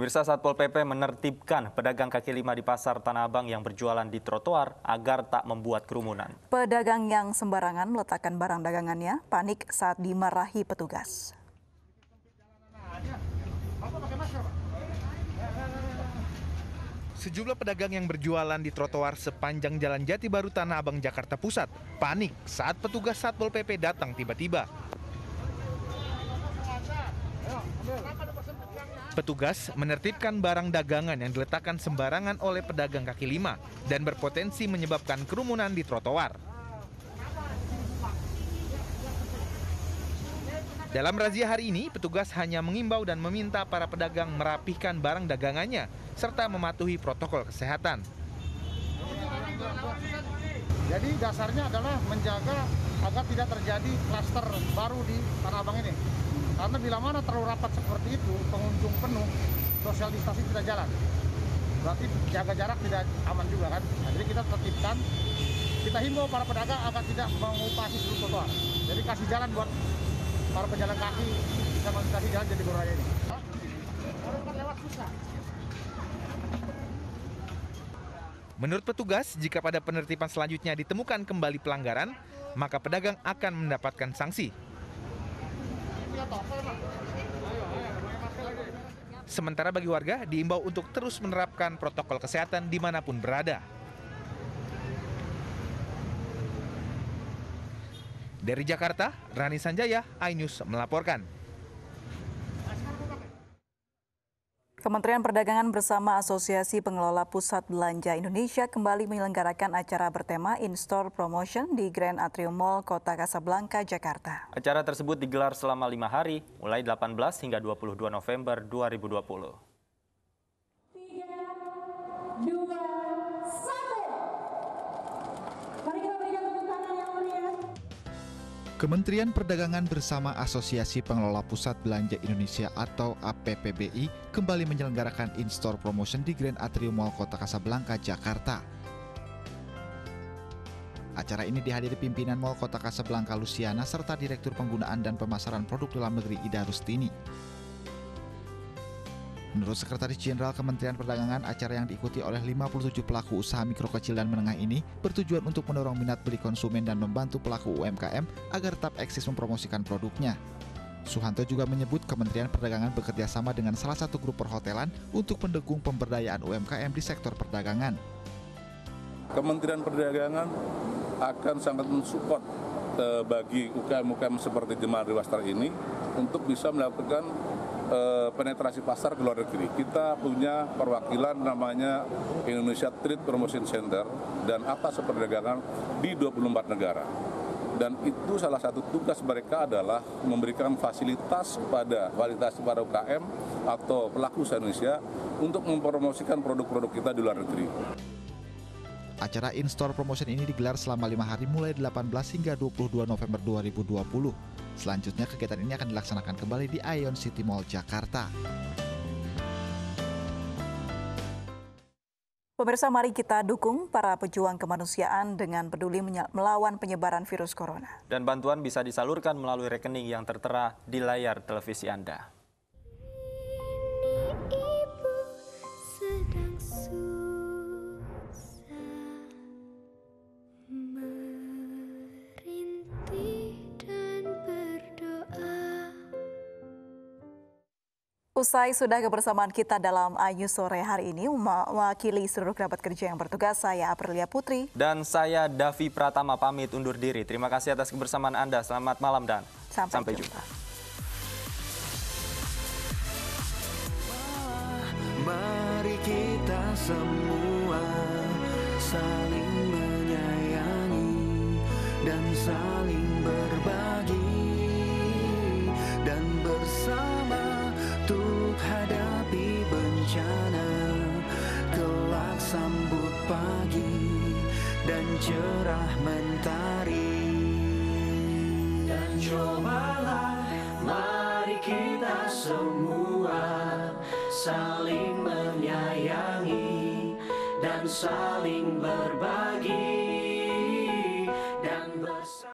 Pemirsa Satpol PP menertibkan pedagang kaki lima di Pasar Tanah Abang yang berjualan di trotoar agar tak membuat kerumunan. Pedagang yang sembarangan meletakkan barang dagangannya panik saat dimarahi petugas. Sejumlah pedagang yang berjualan di trotoar sepanjang Jalan Jati Baru Tanah Abang Jakarta Pusat panik saat petugas Satpol PP datang tiba-tiba. Petugas menertibkan barang dagangan yang diletakkan sembarangan oleh pedagang kaki lima dan berpotensi menyebabkan kerumunan di trotoar. Dalam razia hari ini, petugas hanya mengimbau dan meminta para pedagang merapihkan barang dagangannya serta mematuhi protokol kesehatan. Jadi dasarnya adalah menjaga agar tidak terjadi klaster baru di Tanah Abang ini. Karena bila mana terlalu rapat seperti itu, pengunjung penuh, social distancing tidak jalan. Berarti jaga jarak tidak aman juga kan. Nah, jadi kita tertibkan, kita himbau para pedagang agar tidak mengupasi seluruh trotoar. Jadi kasih jalan buat para pejalan kaki bisa melintasi jalan jadi raya ini. Orang kan lewat susah. Menurut petugas, jika pada penertiban selanjutnya ditemukan kembali pelanggaran, maka pedagang akan mendapatkan sanksi. Sementara bagi warga diimbau untuk terus menerapkan protokol kesehatan di mana pun berada. Dari Jakarta, Rani Sanjaya, iNews melaporkan. Kementerian Perdagangan bersama Asosiasi Pengelola Pusat Belanja Indonesia kembali menyelenggarakan acara bertema In-Store Promotion di Grand Atrium Mall Kota Kasablanka, Jakarta. Acara tersebut digelar selama lima hari, mulai 18 hingga 22 November 2020. Kementerian Perdagangan bersama Asosiasi Pengelola Pusat Belanja Indonesia atau APPBI kembali menyelenggarakan in-store promotion di Grand Atrium Mall Kota Kasablanka, Jakarta. Acara ini dihadiri pimpinan Mall Kota Kasablanka Luciana serta Direktur Penggunaan dan Pemasaran Produk Dalam Negeri Ida Rustini. Menurut Sekretaris Jenderal Kementerian Perdagangan, acara yang diikuti oleh 57 pelaku usaha mikro kecil dan menengah ini bertujuan untuk mendorong minat beli konsumen dan membantu pelaku UMKM agar tetap eksis mempromosikan produknya. Suhanto juga menyebut Kementerian Perdagangan bekerja sama dengan salah satu grup perhotelan untuk mendukung pemberdayaan UMKM di sektor perdagangan. Kementerian Perdagangan akan sangat mensupport eh, bagi UKM-UKM seperti Jemaah Dewastar ini untuk bisa melakukan uh, penetrasi pasar ke luar negeri. Kita punya perwakilan namanya Indonesia Trade Promotion Center dan atas perdagangan di 24 negara. Dan itu salah satu tugas mereka adalah memberikan fasilitas kepada kualitas para UKM atau pelaku usaha Indonesia untuk mempromosikan produk-produk kita di luar negeri. Acara in-store promotion ini digelar selama lima hari mulai 18 hingga 22 November 2020. Selanjutnya kegiatan ini akan dilaksanakan kembali di Ion City Mall Jakarta. Pemirsa, mari kita dukung para pejuang kemanusiaan dengan peduli melawan penyebaran virus corona. Dan bantuan bisa disalurkan melalui rekening yang tertera di layar televisi Anda. Usai sudah kebersamaan kita dalam Ayu sore hari ini, mewakili seluruh kerabat kerja yang bertugas, saya Aprilia Putri. Dan saya Davi Pratama pamit undur diri. Terima kasih atas kebersamaan Anda. Selamat malam dan sampai, sampai jumpa. jumpa. Mari kita semua saling menyayangi dan saling berbagi untuk hadapi bencana kelak sambut pagi dan cerah mentari. Dan cobalah mari kita semua saling menyayangi dan saling berbagi